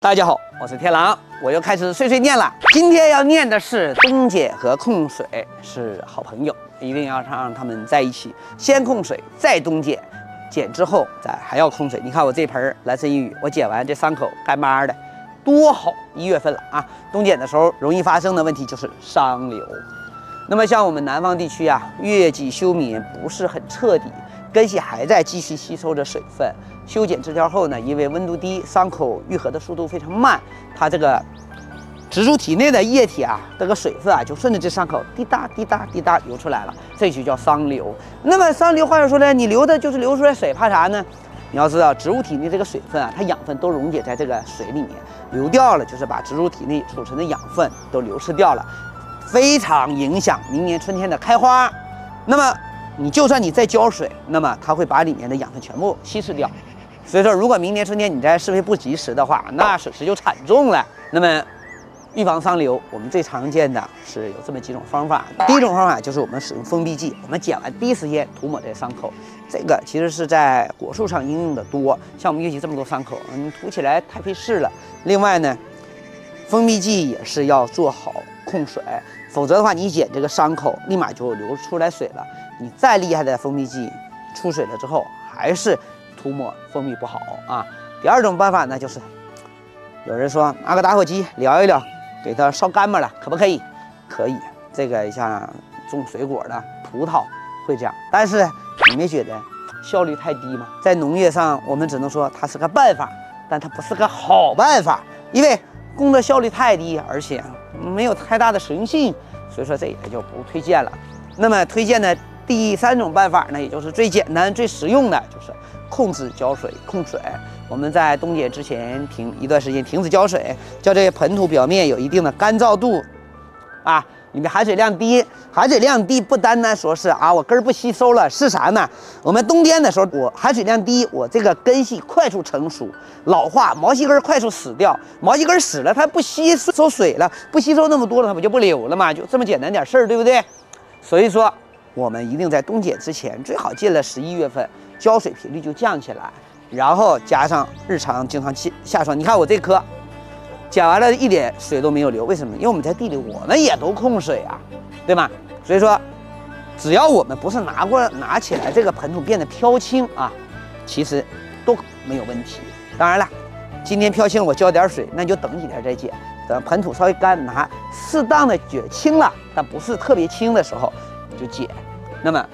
大家好，我是天狼，我又开始碎碎念了。今天要念的是冬剪和控水是好朋友，一定要让他们在一起，先控水，再冬剪，剪之后再还要控水。你看我这盆蓝色阴雨，我剪完这伤口干巴的，多好！一月份了啊，冬剪的时候容易发生的问题就是伤瘤。那么像我们南方地区啊，月季休眠不是很彻底。根系还在继续吸收着水分，修剪枝条后呢，因为温度低，伤口愈合的速度非常慢，它这个植株体内的液体啊，这个水分啊，就顺着这伤口滴答滴答滴答流出来了，这就叫伤流。那么伤流，话又说呢，你流的就是流出来水，怕啥呢？你要知道，植物体内这个水分啊，它养分都溶解在这个水里面，流掉了就是把植物体内储存的养分都流失掉了，非常影响明年春天的开花。那么。你就算你再浇水，那么它会把里面的养分全部稀释掉。所以说，如果明年春天你再施肥不及时的话，那损失就惨重了。那么，预防伤流，我们最常见的是有这么几种方法。第一种方法就是我们使用封闭剂，我们剪完第一时间涂抹在伤口。这个其实是在果树上应用的多，像我们月季这么多伤口，嗯，涂起来太费事了。另外呢，封闭剂也是要做好控水，否则的话，你剪这个伤口立马就流出来水了。你再厉害的封闭剂，出水了之后还是涂抹封闭不好啊。第二种办法呢，就是有人说拿个打火机燎一燎，给它烧干巴了，可不可以？可以。这个像种水果的葡萄会这样，但是你没觉得效率太低吗？在农业上，我们只能说它是个办法，但它不是个好办法，因为工作效率太低，而且没有太大的实用性，所以说这也就不推荐了。那么推荐的。第三种办法呢，也就是最简单、最实用的，就是控制浇水、控水。我们在冬节之前停一段时间，停止浇水，叫这些盆土表面有一定的干燥度，啊，里面含水量低。含水量低不单单说是啊，我根儿不吸收了，是啥呢？我们冬天的时候，我含水量低，我这个根系快速成熟、老化，毛细根快速死掉。毛细根死了，它不吸收水了，不吸收那么多了，它不就不流了吗？就这么简单点事儿，对不对？所以说。我们一定在冬剪之前，最好进了十一月份，浇水频率就降起来，然后加上日常经常下下霜。你看我这棵，剪完了一点水都没有流，为什么？因为我们在地里，我们也都控水啊，对吗？所以说，只要我们不是拿过拿起来这个盆土变得飘轻啊，其实都没有问题。当然了，今天飘轻我浇点水，那就等几天再剪，等盆土稍微干，拿适当的觉轻了，但不是特别轻的时候。就剪，那么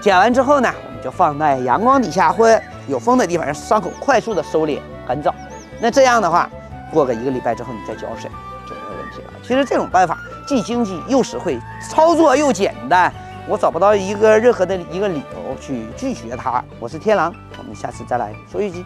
剪完之后呢，我们就放在阳光底下或者有风的地方，让伤口快速的收敛干燥。那这样的话，过个一个礼拜之后，你再浇水就没有问题了。其实这种办法既经济又实惠，操作又简单，我找不到一个任何的一个理由去拒绝它。我是天狼，我们下次再来说一句。